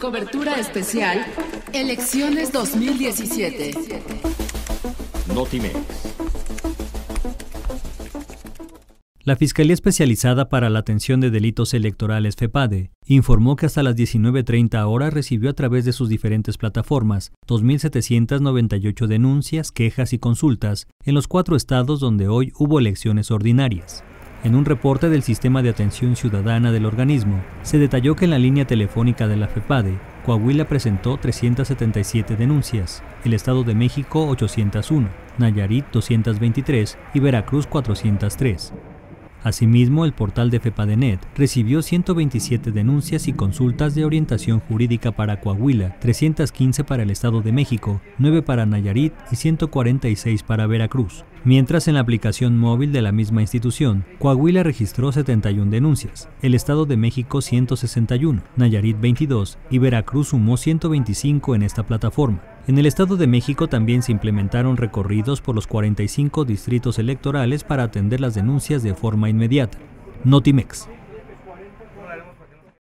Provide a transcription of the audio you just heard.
Cobertura especial Elecciones 2017. Notimex. La Fiscalía Especializada para la Atención de Delitos Electorales FEPADE informó que hasta las 19.30 horas recibió a través de sus diferentes plataformas 2.798 denuncias, quejas y consultas en los cuatro estados donde hoy hubo elecciones ordinarias. En un reporte del Sistema de Atención Ciudadana del organismo, se detalló que en la línea telefónica de la FEPADE, Coahuila presentó 377 denuncias, el Estado de México 801, Nayarit 223 y Veracruz 403. Asimismo, el portal de FEPADENET recibió 127 denuncias y consultas de orientación jurídica para Coahuila, 315 para el Estado de México, 9 para Nayarit y 146 para Veracruz. Mientras en la aplicación móvil de la misma institución, Coahuila registró 71 denuncias, el Estado de México 161, Nayarit 22 y Veracruz sumó 125 en esta plataforma. En el Estado de México también se implementaron recorridos por los 45 distritos electorales para atender las denuncias de forma inmediata. Notimex.